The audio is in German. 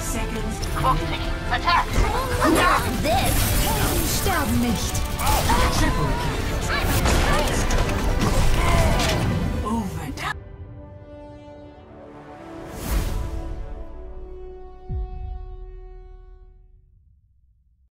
seconds. Attack! This. Sterben nicht.